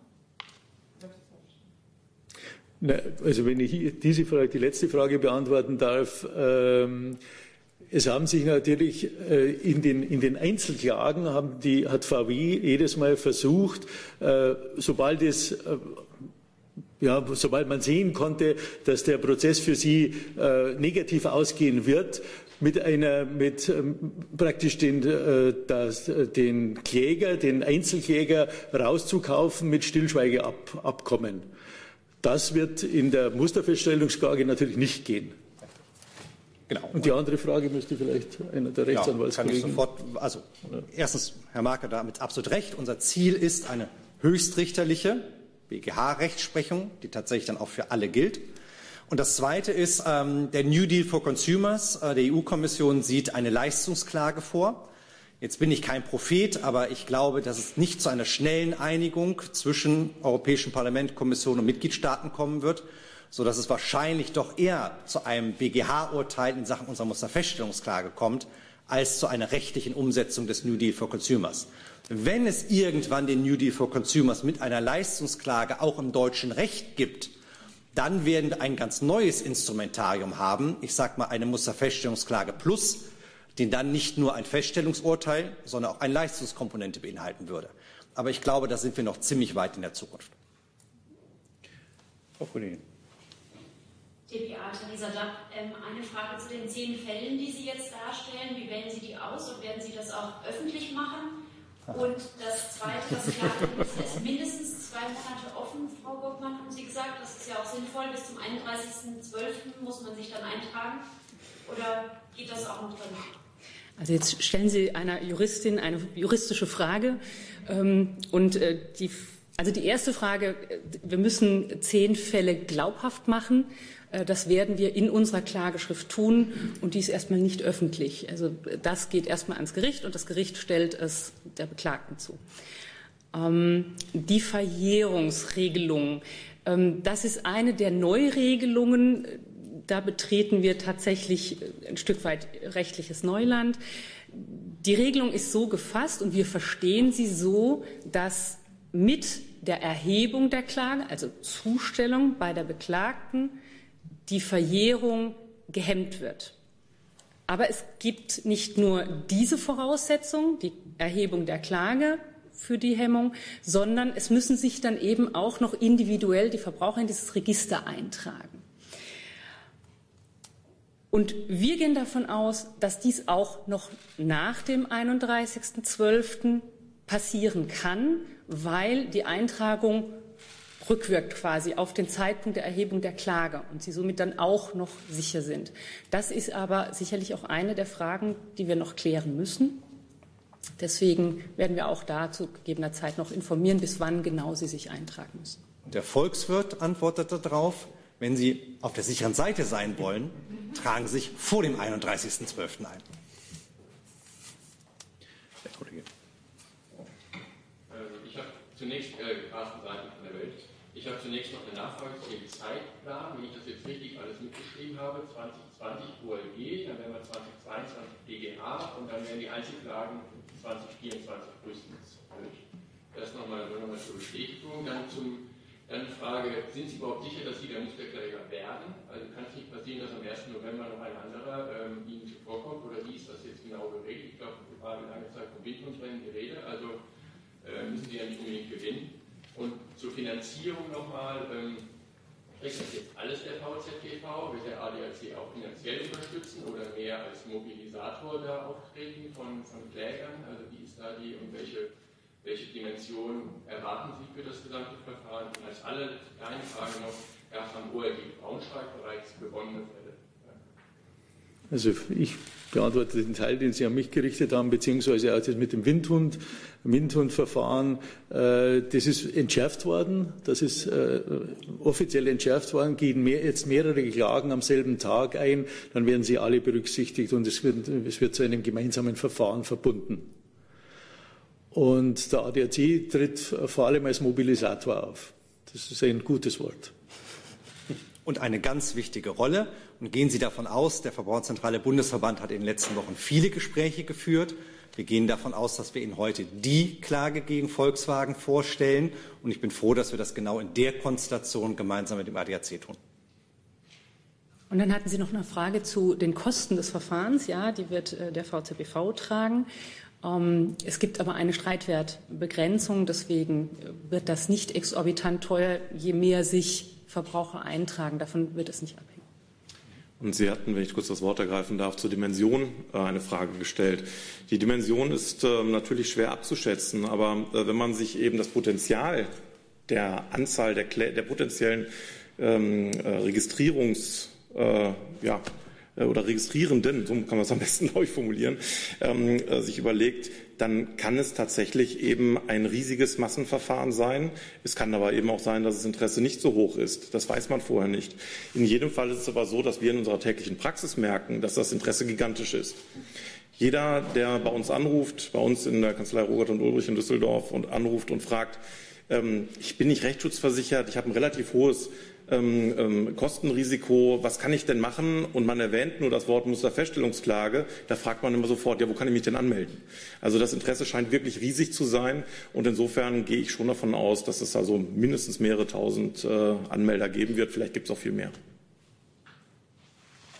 Also wenn ich diese Frage, die letzte Frage beantworten darf, ähm, es haben sich natürlich äh, in, den, in den Einzelklagen haben die, hat VW jedes Mal versucht, äh, sobald es äh, ja, sobald man sehen konnte, dass der Prozess für sie äh, negativ ausgehen wird, mit einer, mit ähm, praktisch den, äh, das, den Kläger, den Einzelkläger rauszukaufen mit Stillschweigeabkommen. Das wird in der Musterfeststellungsklage natürlich nicht gehen. Genau. Und die andere Frage müsste vielleicht einer der Rechtsanwaltskollegen. Ja, sofort, also erstens, Herr Marke, damit absolut recht. Unser Ziel ist eine höchstrichterliche BGH-Rechtsprechung, die tatsächlich dann auch für alle gilt. Und das Zweite ist, ähm, der New Deal for Consumers äh, der EU-Kommission sieht eine Leistungsklage vor. Jetzt bin ich kein Prophet, aber ich glaube, dass es nicht zu einer schnellen Einigung zwischen Europäischem Parlament, Kommission und Mitgliedstaaten kommen wird, so dass es wahrscheinlich doch eher zu einem BGH-Urteil in Sachen unserer Musterfeststellungsklage kommt, als zu einer rechtlichen Umsetzung des New Deal for Consumers. Wenn es irgendwann den New Deal for Consumers mit einer Leistungsklage auch im deutschen Recht gibt, dann werden wir ein ganz neues Instrumentarium haben. Ich sage mal eine Musterfeststellungsklage plus, die dann nicht nur ein Feststellungsurteil, sondern auch eine Leistungskomponente beinhalten würde. Aber ich glaube, da sind wir noch ziemlich weit in der Zukunft. Frau Kollegin. DPA, Theresa Dapp. Ähm, eine Frage zu den zehn Fällen, die Sie jetzt darstellen. Wie wählen Sie die aus und werden Sie das auch öffentlich machen? Und das Zweite, das Klagemuster ist mindestens zwei Monate offen, Frau Burgmann, haben Sie gesagt. Das ist ja auch sinnvoll. Bis zum 31.12. muss man sich dann eintragen. Oder geht das auch noch danach? Also jetzt stellen Sie einer Juristin eine juristische Frage. Ähm, und äh, die, also die erste Frage, äh, wir müssen zehn Fälle glaubhaft machen. Äh, das werden wir in unserer Klageschrift tun und dies erstmal nicht öffentlich. Also das geht erstmal ans Gericht und das Gericht stellt es der Beklagten zu. Ähm, die Verjährungsregelung, ähm, das ist eine der Neuregelungen. Da betreten wir tatsächlich ein Stück weit rechtliches Neuland. Die Regelung ist so gefasst und wir verstehen sie so, dass mit der Erhebung der Klage, also Zustellung bei der Beklagten, die Verjährung gehemmt wird. Aber es gibt nicht nur diese Voraussetzung, die Erhebung der Klage für die Hemmung, sondern es müssen sich dann eben auch noch individuell die Verbraucher in dieses Register eintragen. Und wir gehen davon aus, dass dies auch noch nach dem 31.12. passieren kann, weil die Eintragung rückwirkt quasi auf den Zeitpunkt der Erhebung der Klage und sie somit dann auch noch sicher sind. Das ist aber sicherlich auch eine der Fragen, die wir noch klären müssen. Deswegen werden wir auch da zu gegebener Zeit noch informieren, bis wann genau Sie sich eintragen müssen. Der Volkswirt antwortet darauf, wenn Sie auf der sicheren Seite sein wollen, tragen Sie sich vor dem 31.12. ein. Herr Kollege. Also ich habe zunächst äh, Carsten Seiten von der Welt. Ich habe zunächst noch eine Nachfrage zu dem Zeitplan, wenn ich das jetzt richtig alles mitgeschrieben habe. 2020 OLG, dann werden wir 2022 DGA und dann werden die Einzelklagen 2024 frühestens durch. Das nochmal noch mal zur Bestätigung. Dann zum dann die Frage, sind Sie überhaupt sicher, dass Sie der Musterkläger werden? Also kann es nicht passieren, dass am 1. November noch ein anderer ähm, Ihnen zuvorkommt oder wie ist das jetzt genau geregelt? Ich glaube, wir waren lange Zeit vom Windhundrennen die Rede, also äh, müssen Sie ja nicht unbedingt gewinnen. Und zur Finanzierung nochmal, ähm, kriegt das jetzt alles der VZTV? Wird der ADAC auch finanziell unterstützen oder mehr als Mobilisator da auftreten von, von Klägern? Also wie ist da die und welche welche Dimension erwarten Sie für das gesamte Verfahren? Und als allerletzte Frage noch, gab es am ORG Braunschweig bereits gewonnene Fälle? Also ich beantworte den Teil, den Sie an mich gerichtet haben, beziehungsweise auch das mit dem Windhund, Windhundverfahren. Äh, das ist entschärft worden, das ist äh, offiziell entschärft worden, gehen mehr, jetzt mehrere Klagen am selben Tag ein, dann werden sie alle berücksichtigt und es wird, es wird zu einem gemeinsamen Verfahren verbunden. Und der ADAC tritt vor allem als Mobilisator auf. Das ist ein gutes Wort. Und eine ganz wichtige Rolle. Und gehen Sie davon aus, der Verbraucherzentrale Bundesverband hat in den letzten Wochen viele Gespräche geführt. Wir gehen davon aus, dass wir Ihnen heute die Klage gegen Volkswagen vorstellen. Und ich bin froh, dass wir das genau in der Konstellation gemeinsam mit dem ADAC tun. Und dann hatten Sie noch eine Frage zu den Kosten des Verfahrens. Ja, die wird äh, der VZBV tragen. Ähm, es gibt aber eine Streitwertbegrenzung, deswegen wird das nicht exorbitant teuer, je mehr sich Verbraucher eintragen. Davon wird es nicht abhängen. Und Sie hatten, wenn ich kurz das Wort ergreifen darf, zur Dimension äh, eine Frage gestellt. Die Dimension ist ähm, natürlich schwer abzuschätzen, aber äh, wenn man sich eben das Potenzial der Anzahl der, der potenziellen ähm, äh, Registrierungs, ja, oder Registrierenden, so kann man es am besten, glaube ich, formulieren, ähm, äh, sich überlegt, dann kann es tatsächlich eben ein riesiges Massenverfahren sein. Es kann aber eben auch sein, dass das Interesse nicht so hoch ist. Das weiß man vorher nicht. In jedem Fall ist es aber so, dass wir in unserer täglichen Praxis merken, dass das Interesse gigantisch ist. Jeder, der bei uns anruft, bei uns in der Kanzlei Robert und Ulrich in Düsseldorf und anruft und fragt, ähm, ich bin nicht rechtsschutzversichert, ich habe ein relativ hohes ähm, ähm, Kostenrisiko, was kann ich denn machen? Und man erwähnt nur das Wort Musterfeststellungsklage, da fragt man immer sofort, ja, wo kann ich mich denn anmelden? Also das Interesse scheint wirklich riesig zu sein und insofern gehe ich schon davon aus, dass es also mindestens mehrere tausend äh, Anmelder geben wird, vielleicht gibt es auch viel mehr.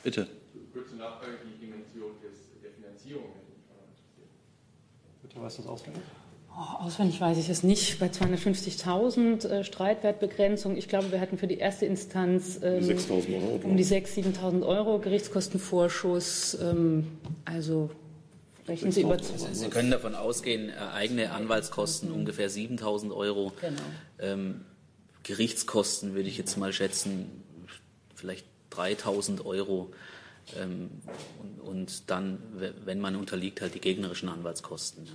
Bitte. Kurze Nachfrage, die Dimension des, der Finanzierung hätte mich interessiert. Bitte, was das auswendig? Oh, auswendig weiß ich es nicht. Bei 250.000 äh, Streitwertbegrenzung, ich glaube, wir hatten für die erste Instanz ähm, 6.000 Euro. um die 6.000, 7.000 Euro Gerichtskostenvorschuss. Ähm, also rechnen Sie über. Sie können davon ausgehen, äh, eigene Anwaltskosten ungefähr 7.000 Euro. Genau. Ähm, Gerichtskosten würde ich jetzt mal schätzen, vielleicht 3.000 Euro. Ähm, und, und, dann, wenn man unterliegt, halt die gegnerischen Anwaltskosten. Ja.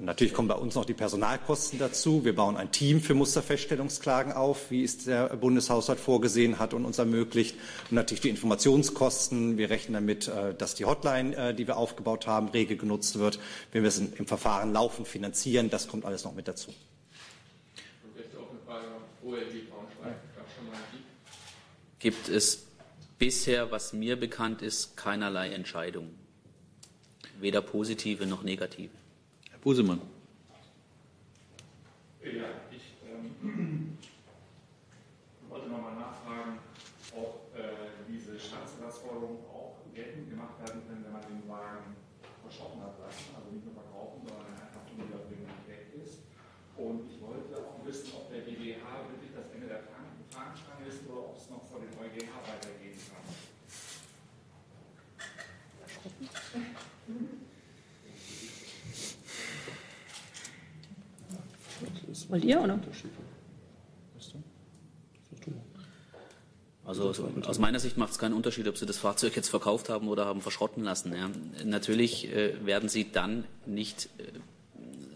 Und natürlich kommen bei uns noch die Personalkosten dazu. Wir bauen ein Team für Musterfeststellungsklagen auf, wie es der Bundeshaushalt vorgesehen hat und uns ermöglicht. Und natürlich die Informationskosten. Wir rechnen damit, äh, dass die Hotline, äh, die wir aufgebaut haben, rege genutzt wird. Wenn wir es im Verfahren laufend finanzieren, das kommt alles noch mit dazu. Und jetzt auch eine Frage noch, OLG Braunschweig, gab es schon mal einen Gibt es bisher, was mir bekannt ist, keinerlei Entscheidung. Weder positive noch negative. Busemann. Ja, ich ähm, wollte nochmal nachfragen, ob äh, diese Standsersatzforderungen auch geltend gemacht werden können, wenn man den Wagen verschrotten hat lassen, also nicht nur verkaufen, sondern einfach unwiederbringen weg ist. Und ich wollte auch wissen, ob der BGH wirklich das Ende der Fahnenstange ist oder ob es noch vor dem EuGH weitergehen kann. Wollt ihr, oder? Also aus meiner Sicht macht es keinen Unterschied, ob Sie das Fahrzeug jetzt verkauft haben oder haben verschrotten lassen. Ja. Natürlich äh, werden Sie dann nicht, äh,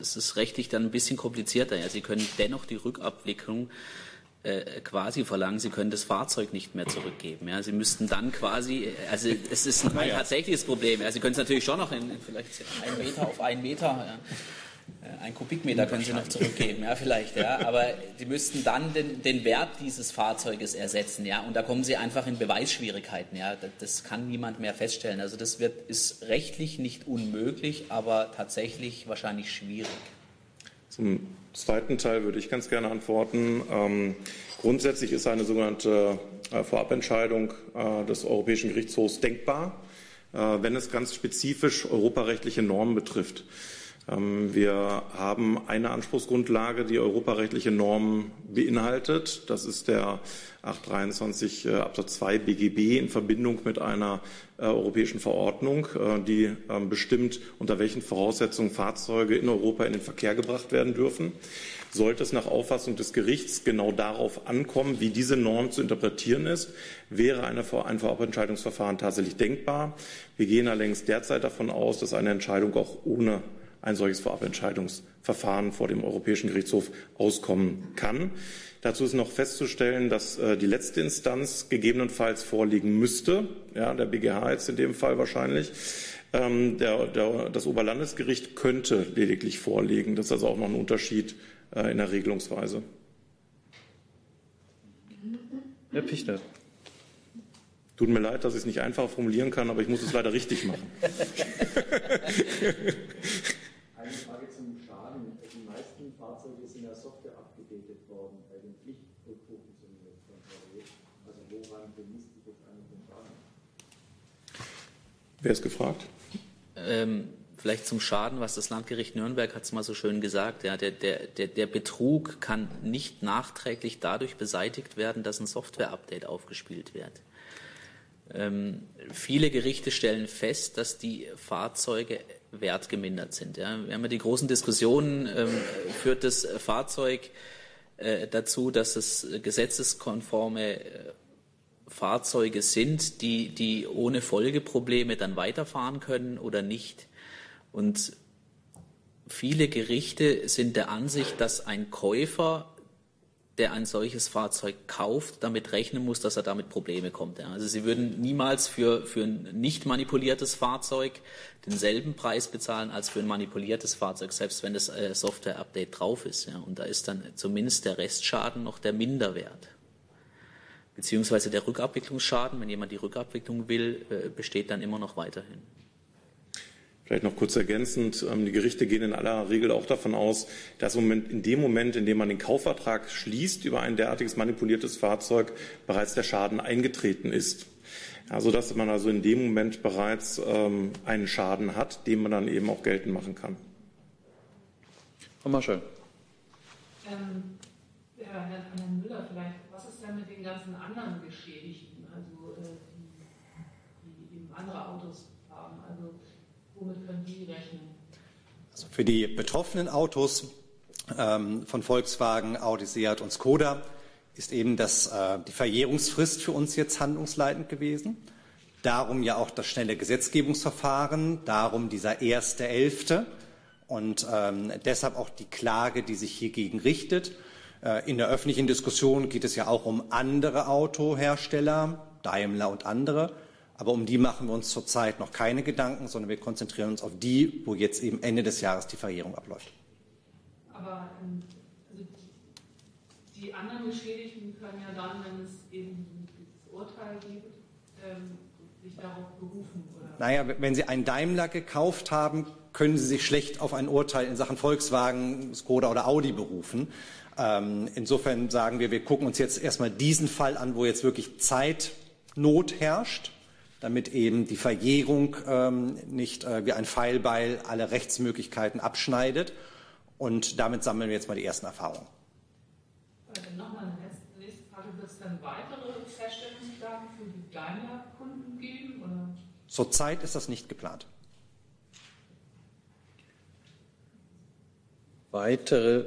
es ist rechtlich dann ein bisschen komplizierter. Ja. Sie können dennoch die Rückabwicklung äh, quasi verlangen, Sie können das Fahrzeug nicht mehr zurückgeben. Ja. Sie müssten dann quasi, also es ist ein, ein tatsächliches Problem. Ja. Sie können es natürlich schon noch in, in vielleicht einen Meter auf einen Meter. Ja. Ein Kubikmeter können Sie noch zurückgeben, ja, vielleicht, ja. Aber Sie müssten dann den, den, Wert dieses Fahrzeuges ersetzen, ja. Und da kommen Sie einfach in Beweisschwierigkeiten, ja. Das, das kann niemand mehr feststellen. Also das wird, ist rechtlich nicht unmöglich, aber tatsächlich wahrscheinlich schwierig. Zum zweiten Teil würde ich ganz gerne antworten. Ähm, grundsätzlich ist eine sogenannte äh, Vorabentscheidung äh, des Europäischen Gerichtshofs denkbar, äh, wenn es ganz spezifisch europarechtliche Normen betrifft. Ähm, wir haben eine Anspruchsgrundlage, die europarechtliche Normen beinhaltet. Das ist der 823 äh, Absatz 2 BGB in Verbindung mit einer äh, europäischen Verordnung, äh, die ähm, bestimmt, unter welchen Voraussetzungen Fahrzeuge in Europa in den Verkehr gebracht werden dürfen. Sollte es nach Auffassung des Gerichts genau darauf ankommen, wie diese Norm zu interpretieren ist, wäre eine, ein Vorabentscheidungsverfahren tatsächlich denkbar. Wir gehen allerdings derzeit davon aus, dass eine Entscheidung auch ohne ein solches Vorabentscheidungsverfahren vor dem Europäischen Gerichtshof auskommen kann. Dazu ist noch festzustellen, dass äh, die letzte Instanz gegebenenfalls vorliegen müsste, ja, der BGH jetzt in dem Fall wahrscheinlich. Ähm, der, der, das Oberlandesgericht könnte lediglich vorlegen. Das ist also auch noch ein Unterschied äh, in der Regelungsweise. Herr Pichler. Tut mir leid, dass ich es nicht einfach formulieren kann, aber ich muss es leider richtig machen. Eine Frage zum Schaden. Die meisten Fahrzeuge sind ja Software abgedatet worden, bei den Pflichtrückrufen zumindest von VW. Also woran bemisst sich jetzt eigentlich den Schaden? Wer ist gefragt? Ähm, vielleicht zum Schaden, was das Landgericht Nürnberg hat es mal so schön gesagt. Ja, der, der, der, der Betrug kann nicht nachträglich dadurch beseitigt werden, dass ein Software-Update aufgespielt wird. Ähm, viele Gerichte stellen fest, dass die Fahrzeuge wertgemindert sind. Ja. Wir haben ja die großen Diskussionen, ähm, führt das Fahrzeug äh, dazu, dass es gesetzeskonforme äh, Fahrzeuge sind, die, die ohne Folgeprobleme dann weiterfahren können oder nicht. Und viele Gerichte sind der Ansicht, dass ein Käufer der ein solches Fahrzeug kauft, damit rechnen muss, dass er damit Probleme kommt. Also Sie würden niemals für, für ein nicht manipuliertes Fahrzeug denselben Preis bezahlen als für ein manipuliertes Fahrzeug, selbst wenn das äh, Software-Update drauf ist. Und da ist dann zumindest der Restschaden noch der Minderwert. Beziehungsweise der Rückabwicklungsschaden, wenn jemand die Rückabwicklung will, äh, besteht dann immer noch weiterhin. Vielleicht noch kurz ergänzend, ähm, die Gerichte gehen in aller Regel auch davon aus, dass in dem Moment, in dem man den Kaufvertrag schließt über ein derartiges manipuliertes Fahrzeug, bereits der Schaden eingetreten ist. Also dass man also in dem Moment bereits ähm, einen Schaden hat, den man dann eben auch geltend machen kann. Frau Marschall. Ähm, ja, Herr, Herr Müller, vielleicht, was ist denn mit den ganzen anderen Geschädigten, also äh, die, die eben andere Autos haben? Also Womit können die rechnen? Also für die betroffenen Autos ähm, von Volkswagen, Audi, Seat und Skoda ist eben das, äh, die Verjährungsfrist für uns jetzt handlungsleitend gewesen. Darum ja auch das schnelle Gesetzgebungsverfahren, darum dieser erste Elfte und ähm, deshalb auch die Klage, die sich hiergegen richtet. Äh, in der öffentlichen Diskussion geht es ja auch um andere Autohersteller, Daimler und andere. Aber um die machen wir uns zurzeit noch keine Gedanken, sondern wir konzentrieren uns auf die, wo jetzt eben Ende des Jahres die Verjährung abläuft. Aber ähm, also die anderen Geschädigten können ja dann, wenn es eben dieses Urteil gibt, ähm, sich darauf berufen. Oder? Naja, wenn Sie einen Daimler gekauft haben, können Sie sich schlecht auf ein Urteil in Sachen Volkswagen, Skoda oder Audi berufen. Ähm, insofern sagen wir, wir gucken uns jetzt erstmal diesen Fall an, wo jetzt wirklich Zeitnot herrscht damit eben die Verjährung ähm, nicht äh, wie ein Pfeilbeil alle Rechtsmöglichkeiten abschneidet. Und damit sammeln wir jetzt mal die ersten Erfahrungen. Also Nochmal eine nächste Frage. Wird es dann weitere Feststellungsklagen für die Daimler-Kunden geben? Oder? Zurzeit ist das nicht geplant. Weitere.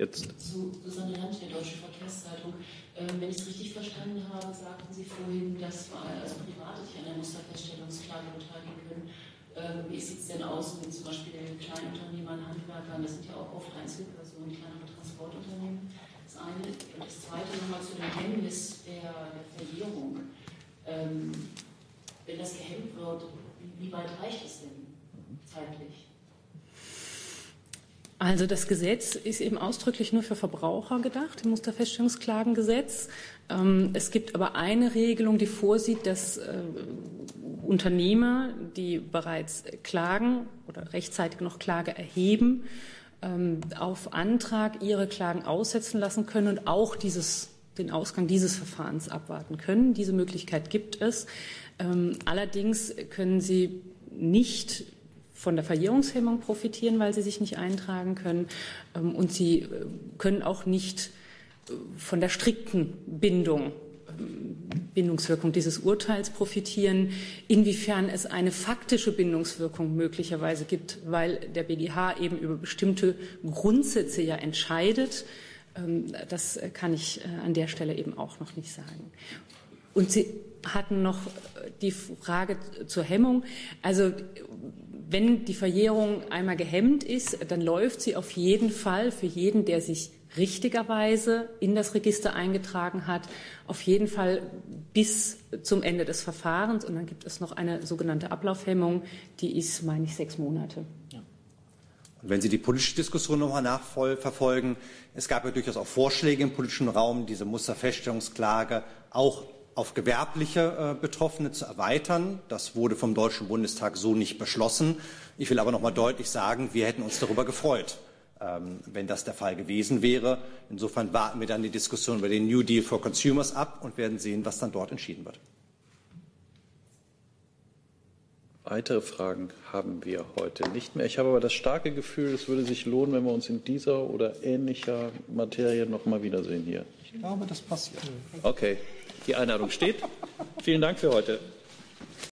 Jetzt. Zu Susanne Land, der Deutschen Verkehrszeitung. Ähm, wenn ich es richtig verstanden habe, sagten Sie vorhin, dass wir als Private sich an der Musterfeststellungsklage beteiligen können. Ähm, wie sieht es denn aus mit zum Beispiel den Kleinunternehmern, Handwerkern? Das sind ja auch oft Einzelpersonen, kleinere Transportunternehmen. Das eine. Und das zweite nochmal zu dem Hemmnis der, der Verjährung. Ähm, wenn das gehemmt wird, wie weit reicht es denn zeitlich? Also das Gesetz ist eben ausdrücklich nur für Verbraucher gedacht, im Musterfeststellungsklagengesetz. Ähm, es gibt aber eine Regelung, die vorsieht, dass äh, Unternehmer, die bereits klagen oder rechtzeitig noch Klage erheben, ähm, auf Antrag ihre Klagen aussetzen lassen können und auch dieses, den Ausgang dieses Verfahrens abwarten können. Diese Möglichkeit gibt es. Ähm, allerdings können sie nicht von der Verjährungshemmung profitieren, weil sie sich nicht eintragen können. Ähm, und sie äh, können auch nicht äh, von der strikten Bindung ähm, Bindungswirkung dieses Urteils profitieren, inwiefern es eine faktische Bindungswirkung möglicherweise gibt, weil der BGH eben über bestimmte Grundsätze ja entscheidet. Ähm, das kann ich äh, an der Stelle eben auch noch nicht sagen. Und Sie hatten noch die Frage zur Hemmung. Also wenn die Verjährung einmal gehemmt ist, dann läuft sie auf jeden Fall für jeden, der sich richtigerweise in das Register eingetragen hat, auf jeden Fall bis zum Ende des Verfahrens. Und dann gibt es noch eine sogenannte Ablaufhemmung, die ist, meine ich, sechs Monate. Und wenn Sie die politische Diskussion nochmal nachverfolgen, es gab ja durchaus auch Vorschläge im politischen Raum, diese Musterfeststellungsklage auch auf gewerbliche äh, Betroffene zu erweitern. Das wurde vom Deutschen Bundestag so nicht beschlossen. Ich will aber noch mal deutlich sagen, wir hätten uns darüber gefreut, ähm, wenn das der Fall gewesen wäre. Insofern warten wir dann die Diskussion über den New Deal for Consumers ab und werden sehen, was dann dort entschieden wird. Weitere Fragen haben wir heute nicht mehr. Ich habe aber das starke Gefühl, es würde sich lohnen, wenn wir uns in dieser oder ähnlicher Materie noch mal wiedersehen hier. Ich glaube, das passiert. Okay, die Einladung steht. Vielen Dank für heute.